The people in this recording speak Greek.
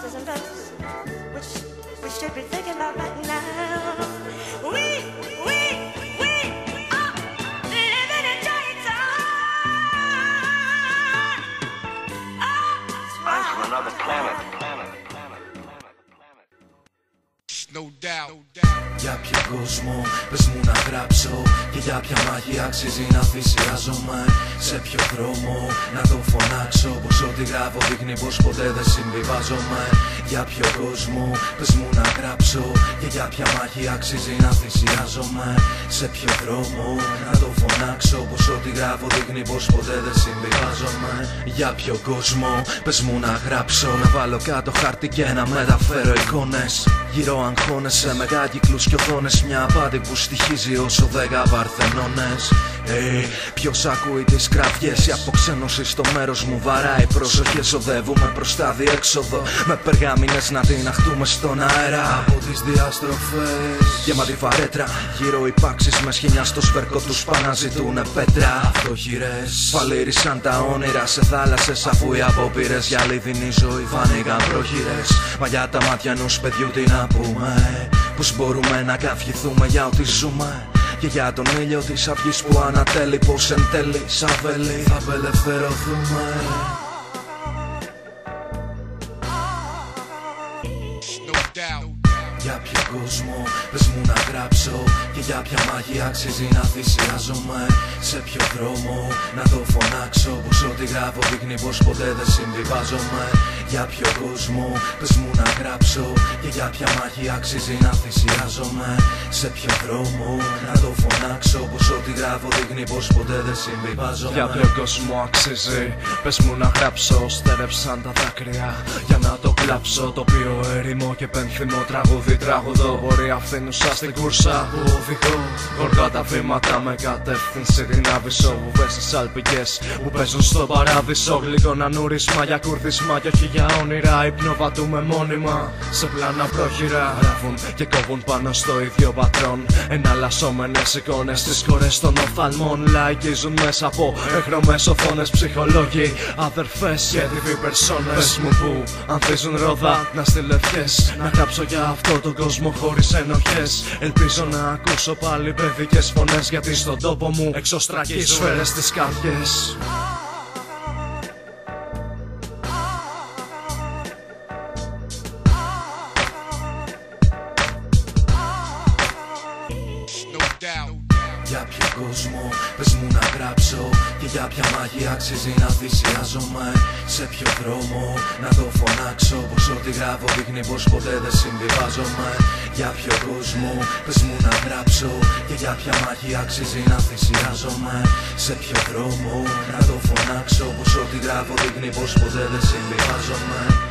sisters and brothers, which we should be thinking about right now. We, we, we are living in another planet. Doubt. Για ποιο κόσμο πες μου να γράψω Και για ποια μαγεία αξίζει να θυσιάζομαι. Σε ποιο δρόμο να το φωνάξω Πως ό,τι γράφω δείχνει πως ποτέ δεν συμβιβάζομαι. Για ποιο κόσμο πες μου να γράψω Και για ποια μαγεία αξίζει να θυσιάζομαι. Σε ποιο δρόμο να το φωνάξω Πως ό,τι γράφω δείχνει πως ποτέ δεν συμβιβάζομαι Για ποιο κόσμο πες μου να γράψω Να βάλω κάτω χάρτη και να μεταφέρω εικόνες. Γύρω αγχώνεσαι με κάγκυκλους και οθόνες. Μια απάτη που στοιχίζει όσο δέκα παρθενώνες Hey, ποιος ακούει τις κραυγές Η αποξένωση στο μέρος μου βαράει. Προσοχές οδεύουμε προς τα διέξοδο. Με περγάμινες να την αχτούμε στον αέρα. Από τις διαστροφές. Γεμάτη φαρέτρα. Γύρω υπάξεις με σχοινιά στο σφερκό τους παναζητούνε πέτρα Αυτοχειρές Φαλήρισαν τα όνειρα σε θάλασσες Αφού οι απόπειρες για αληθινή ζωή φάνηκαν πρόχειρες Μα για τα μάτια ενός παιδιού τι να πούμε. Πως μπορούμε να καυχηθούμε για ό,τι ζούμε. Και για τον ήλιο της αυγής που ανατέλει πως εν τέλει σαν βέλη θα απελευθερωθούμε Για ποιο κόσμο. Πες μου να γράψω Και για ποια μαγεία αξίζει να θυσιάζομαι. Σε ποιο δρόμο να το φωνάξω. Πως ό,τι γράφω δείχνει πως ποτέ δεν συμβιβάζομαι. Για ποιο κόσμο πες μου να γράψω Και για ποια μαγεία αξίζει να θυσιάζομαι. Σε ποιο δρόμο να το φωνάξω Πως ό,τι γράφω δείχνει πως ποτέ δεν συμβιβάζομαι Για ποιο κόσμο αξίζει. Πες μου να γράψω Στέρεψαν τα δάκρυα. Για να το κλάψω Το οποίο έρημο και πένθυμο τραγούδι τραγουδό Μπορεί αυθύνουσα στην κούρσα. Που οδηγώ Γοργά τα βήματα με κατεύθυνση την άβυσσο Βουβές στις άλπικες που παίζουν στο παράδεισο. Γλυκό νούρισμα για κουρδισμά και όχι για όνειρα. Υπνοβατούμε μόνιμα σε πλάνα πρόχειρα. Ράβουν και κόβουν πάνω στο ίδιο πατρόν. Εναλλασσόμενες εικόνες στις κορές των οφθαλμών Λαϊκίζουν μέσα από έχρωμες οθόνες ψυχολόγοι Αδερφές και TV περσόνες Πες μου που ανθίζουν ρόδα να στείλω ευχές. Να γράψω για αυτό τον κόσμο χωρίς ενοχές. Ελπίζω να ακούσω πάλι παιδικές φωνές Γιατί στον τόπο μου εξωστρακίζουν σφαίρες στις καρδιές Για ποιο κόσμο πες μου να γράψω Και για ποια μαγεία αξίζει να θυσιάζομαι. Σε ποιο δρόμο να το φωνάξω Πως ό,τι γράφω δείχνει πως ποτέ δεν συμβιβάζομαι. Για ποιο κόσμο πες μου να γράψω Και για ποια μαγεία αξίζει να θυσιάζομαι. Σε ποιο δρόμο να το φωνάξω Πως ό,τι γράφω δείχνει πως ποτέ δεν συμβιβάζομαι